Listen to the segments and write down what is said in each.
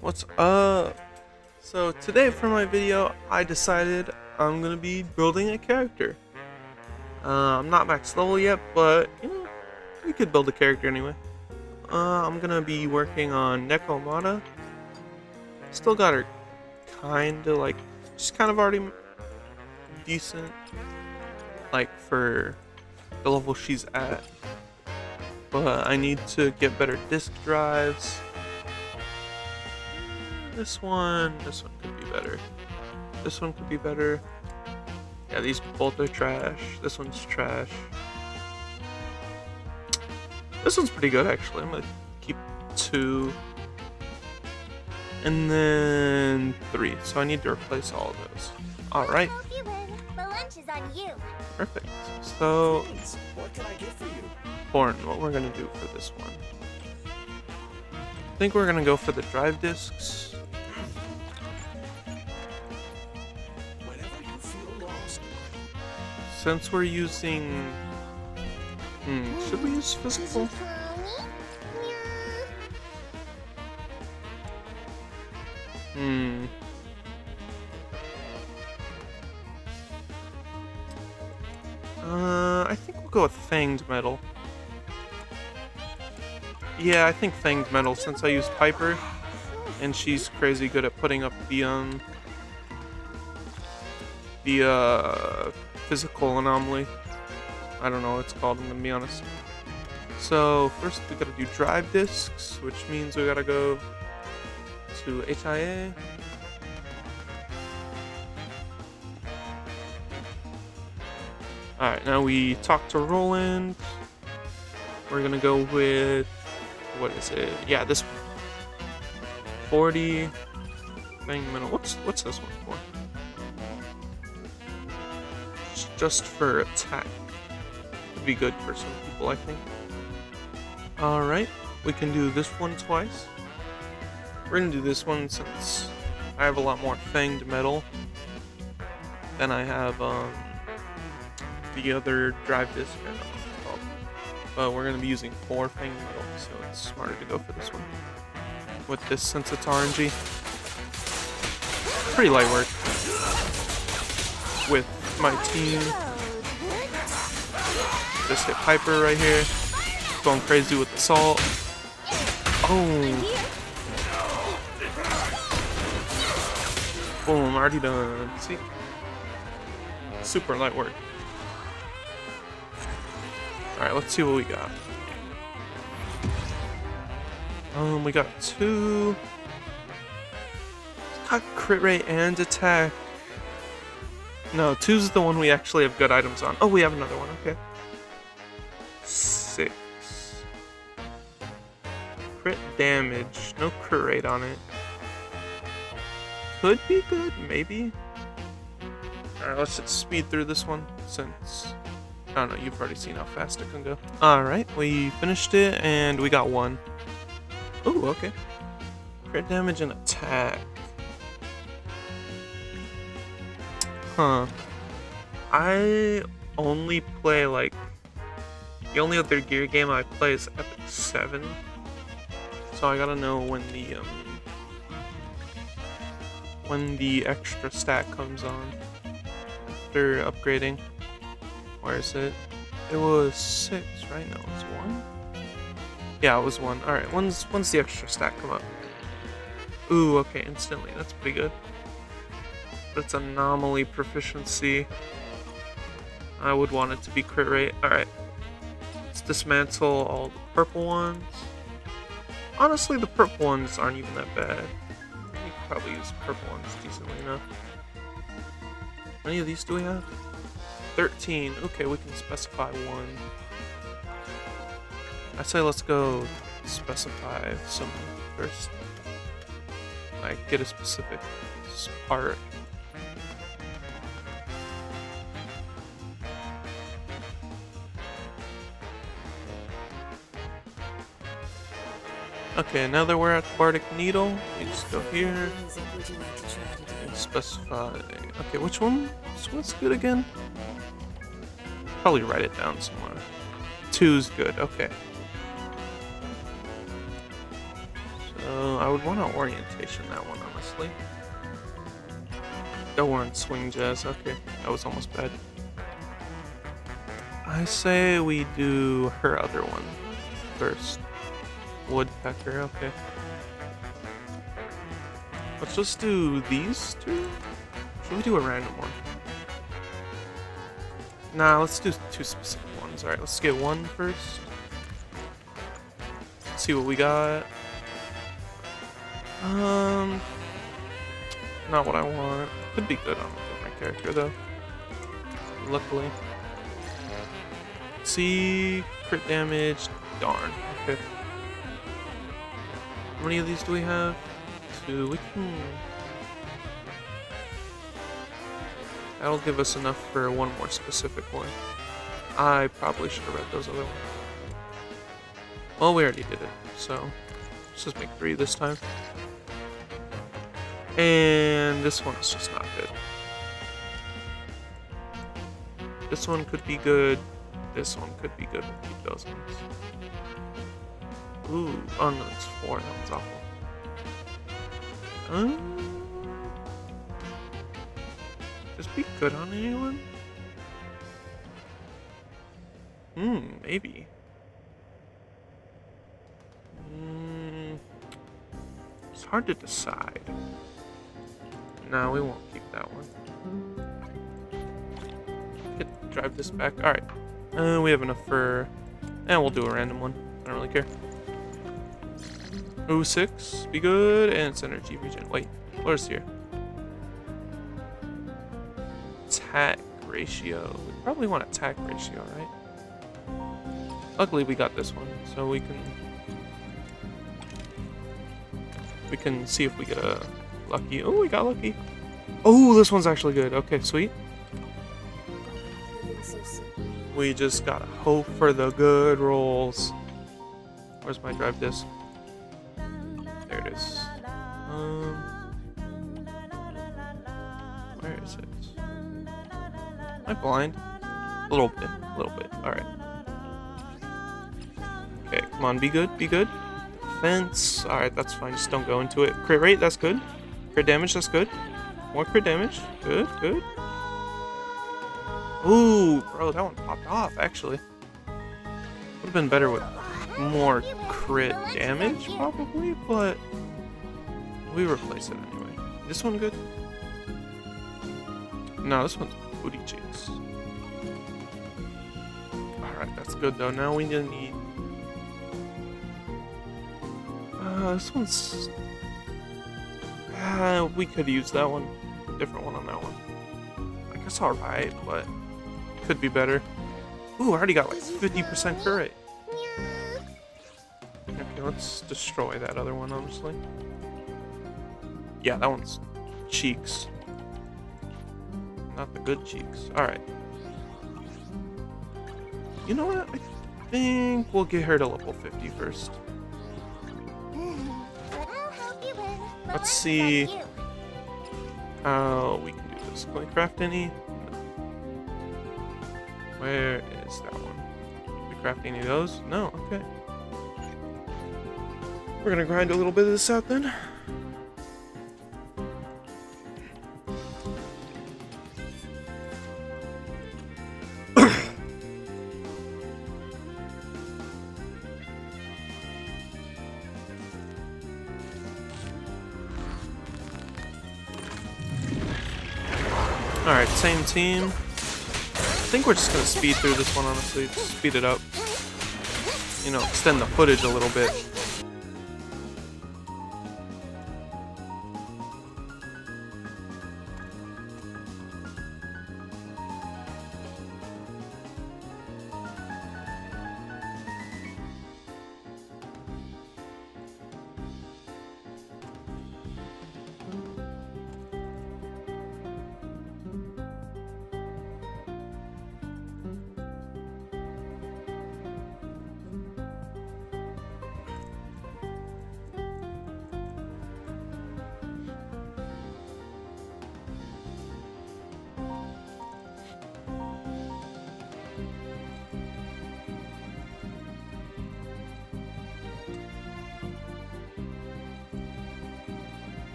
What's up? So today for my video, I decided I'm gonna be building a character. Uh, I'm not max level yet, but you know, we could build a character anyway. Uh, I'm gonna be working on Nekomata. Still got her kinda like, she's kind of already decent, like for the level she's at. But I need to get better disk drives this one, this one could be better. This one could be better. Yeah, these both are trash. This one's trash. This one's pretty good, actually. I'm gonna keep two. And then three. So I need to replace all of those. Alright. Perfect. So, what can I get for you? Horn, what we're gonna do for this one. I think we're gonna go for the drive discs. Since we're using... Hmm, should we use physical? Hmm. Uh, I think we'll go with Fanged Metal. Yeah, I think Fanged Metal since I use Piper, and she's crazy good at putting up the, um... The, uh physical anomaly. I don't know what it's called, I'm gonna be honest. So, first we gotta do drive disks, which means we gotta go to HIA. Alright, now we talk to Roland. We're gonna go with, what is it? Yeah, this 40 thing minute. What's, what's this one for? Just for attack. Would be good for some people, I think. Alright, we can do this one twice. We're gonna do this one since I have a lot more fanged metal than I have um, the other drive disc. But we're gonna be using four fanged metal, so it's smarter to go for this one. With this since it's RNG. Pretty light work. My team. Just hit Piper right here. Going crazy with the salt. Oh. Boom, already done. See? Super light work. Alright, let's see what we got. Um, we got two. Got crit rate and attack. No, two's the one we actually have good items on. Oh, we have another one, okay. Six. Crit damage, no crit rate on it. Could be good, maybe. Alright, let's just speed through this one, since... I don't know, you've already seen how fast it can go. Alright, we finished it, and we got one. Oh, okay. Crit damage and attack. Huh. I only play like the only other gear game I play is Epic 7. So I gotta know when the um when the extra stat comes on after upgrading. Where is it? It was six, right? now. it's one. Yeah, it was one. Alright, when's when's the extra stat come up? Ooh, okay, instantly. That's pretty good. It's anomaly proficiency. I would want it to be crit rate. Alright. Let's dismantle all the purple ones. Honestly, the purple ones aren't even that bad. You could probably use purple ones decently enough. How many of these do we have? 13. Okay, we can specify one. I say let's go specify some first. Like, get a specific part. Okay, now that we're at Bardic Needle, we just go here and specify. Okay, which one? Which one's good again? Probably write it down somewhere. Two's good, okay. So, I would want an orientation that one, honestly. We're in swing jazz. Okay, that was almost bad. I say we do her other one first. Woodpecker, okay. Let's just do these two? Should we do a random one? Nah, let's do two specific ones. Alright, let's get one first. Let's see what we got. Um, not what I want. Could be good on different character though. Luckily. See, crit damage. Darn. Okay. How many of these do we have? Two. We can. That'll give us enough for one more specific one. I probably should have read those other ones. Well, we already did it, so let's just make three this time. And this one's just not good. This one could be good. This one could be good. We'll those ones. Ooh, oh no, it's four. That one's awful. Um, just be good on anyone? Hmm, maybe. Hmm, it's hard to decide. No, we won't keep that one. Could drive this back. Alright. Uh, we have enough for... And eh, we'll do a random one. I don't really care. Ooh, six. Be good. And it's energy regen. Wait. Where's here? Attack ratio. We probably want attack ratio, right? Luckily, we got this one, so we can... We can see if we get a lucky. Oh, we got lucky. Oh, this one's actually good. Okay, sweet. We just gotta hope for the good rolls. Where's my drive disc? Where is it? Am I blind? A little bit. A little bit. Alright. Okay, come on, be good, be good. Defense. Alright, that's fine. Just don't go into it. Crit rate, that's good. Crit damage, that's good. More crit damage. Good, good. Ooh, bro, that one popped off, actually. Would have been better with more crit damage, probably, but we replace it anyway. This one good? No, this one's booty cheeks. Alright, that's good though. Now we need... Uh, this one's uh, we could use that one. Different one on that one. I guess alright, but could be better. Ooh, I already got like 50% crit. Okay, let's destroy that other one, honestly. Yeah, that one's cheeks. Not the good cheeks. Alright. You know what? I think we'll get her to level 50 first. Let's see how we can do this. Can we craft any? Where is that one? Can we craft any of those? No, okay. We're gonna grind a little bit of this out then. Alright, same team. I think we're just gonna speed through this one, honestly. Just speed it up. You know, extend the footage a little bit.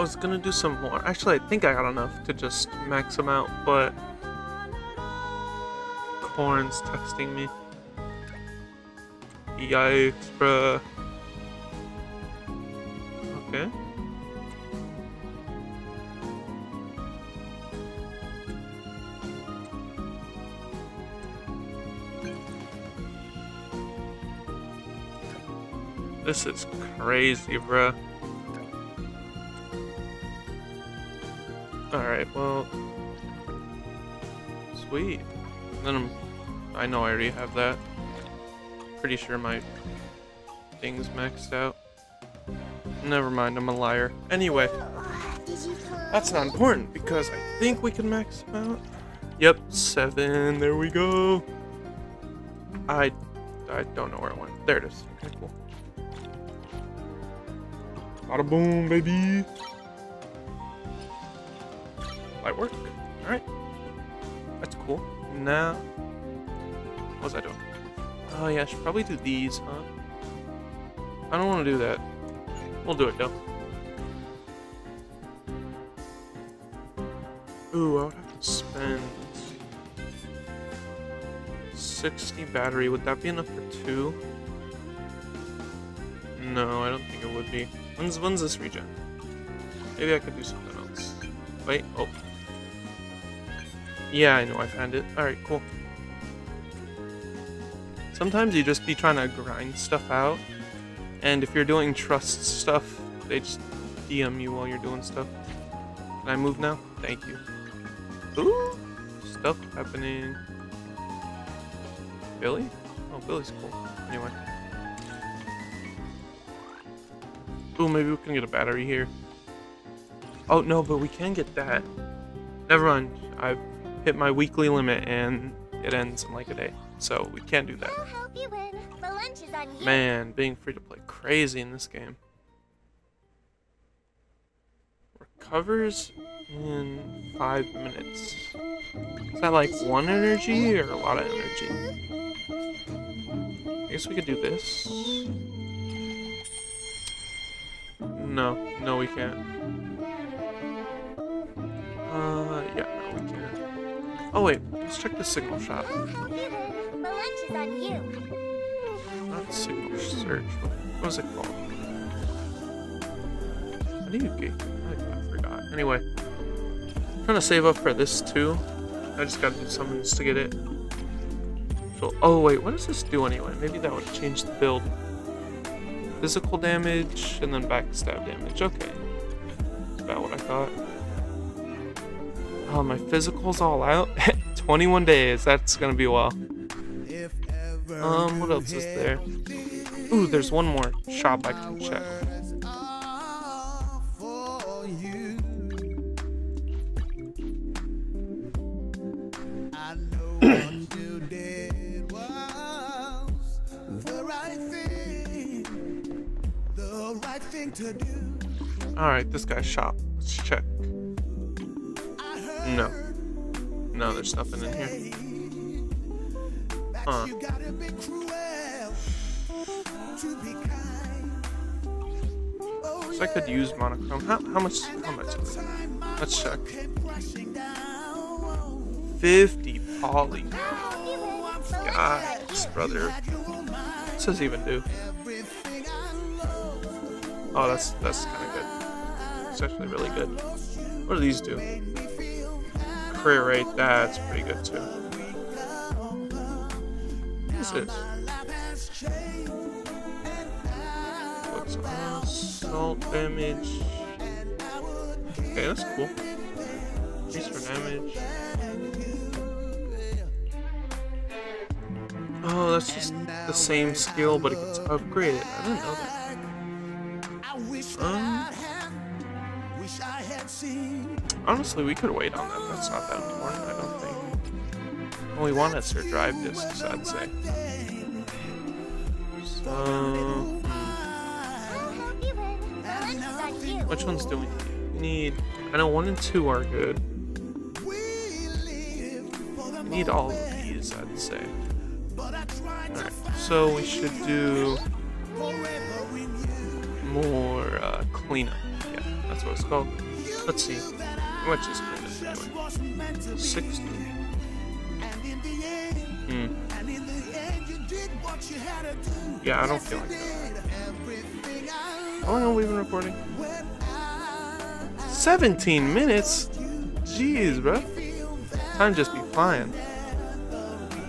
I was gonna do some more. Actually, I think I got enough to just max them out, but Corn's texting me. Yikes, bruh. Okay. This is crazy, bruh. Alright, well... Sweet. Then I'm... I know I already have that. Pretty sure my thing's maxed out. Never mind, I'm a liar. Anyway, that's not important because I think we can max them out. Yep, seven. There we go. I I don't know where it went. There it is. Okay, cool. Bada boom, baby. Light work. Alright. That's cool. Now, what was I doing? Oh yeah, I should probably do these, huh? I don't want to do that. We'll do it though. Ooh, I would have to spend 60 battery. Would that be enough for two? No, I don't think it would be. When's when's this regen? Maybe I could do something else. Wait, oh. Yeah, I know I found it. Alright, cool. Sometimes you just be trying to grind stuff out, and if you're doing trust stuff, they just DM you while you're doing stuff. Can I move now? Thank you. Ooh, stuff happening. Billy? Oh, Billy's cool. Anyway. Ooh, maybe we can get a battery here. Oh, no, but we can get that. Never mind. I've hit my weekly limit and it ends in like a day. So we can't do that. Man, being free to play crazy in this game. Recovers in five minutes. Is that like one energy or a lot of energy? I guess we could do this. No, no we can't. Uh, yeah, no we can't. Oh wait, let's check the signal shot. Not signal search. What was it called? How? I forgot. Anyway, I'm trying to save up for this too. I just gotta do summons to get it. So, oh wait, what does this do anyway? Maybe that would change the build. Physical damage and then backstab damage. Okay. That's about what I thought. Oh, my physical's all out. 21 days. That's gonna be a while. Um, what else is there? Ooh, there's one more shop I can check. Alright, this guy's shop. Let's check. No. No, there's nothing in here. Huh. So I could use monochrome. How, how much? How much? Let's check. 50 poly. Guys, brother. What's this even do? Oh, that's that's kind of good. It's actually really good. What do these do? Crit rate, that's pretty good too. What is this? What's assault damage? Okay, that's cool. Increase for damage. Oh, that's just the same skill, but it gets upgraded. I didn't know that. Honestly, we could wait on that. That's not that important, I don't think. We want us to drive discs, I'd say. So, hmm. which ones do we need? We need. I know one and two are good. We need all of these, I'd say. Alright, so we should do more uh, cleanup. Yeah. That's what it's called. Let's see. Much is it anyway? 60. Hmm. Yeah, I don't feel like that. How long have we been recording? 17 minutes? Jeez, bro. Time just be flying.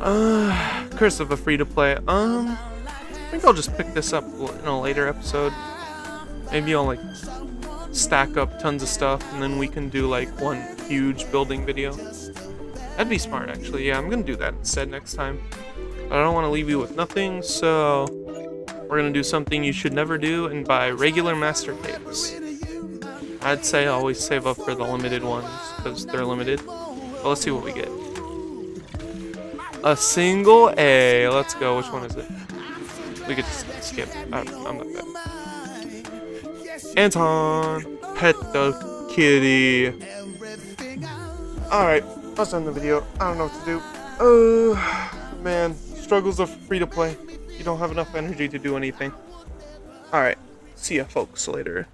Uh, Curse of a free to play. Um, I think I'll just pick this up in a later episode. Maybe I'll like stack up tons of stuff and then we can do like one huge building video. That'd be smart actually. Yeah, I'm gonna do that instead next time. I don't want to leave you with nothing, so we're gonna do something you should never do and buy regular master tapes. I'd say always save up for the limited ones because they're limited. But let's see what we get. A single A. Let's go. Which one is it? We could skip. I, I'm not bad. Anton, pet the kitty. Alright, let's end the video. I don't know what to do. Oh, man. Struggles of free to play. You don't have enough energy to do anything. Alright, see ya folks later.